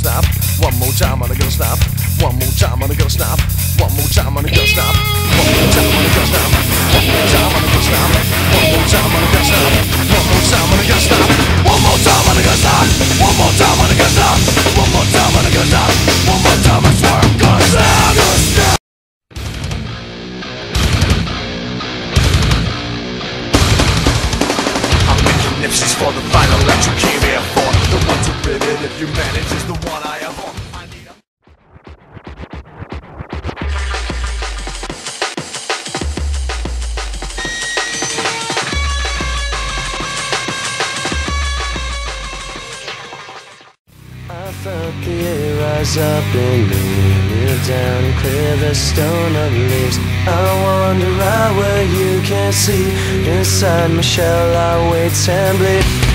stop. One more time, I gotta stop. One more time, I gotta stop. One more time, I gotta stop. One more time, I gotta stop. One more time, I gotta stop. One more time, I gotta stop. One more time, and I gotta stop. One more time, and I gotta stop. One more time, and I gotta stop. One more time, and I gotta stop. One more time, I swear I'm gonna stop. Gonna nipsies for the final that you came here. I felt the air rise up in me, kneel down and clear the stone of leaves. I wander out where you can't see. Inside my shell, I wait and bleed.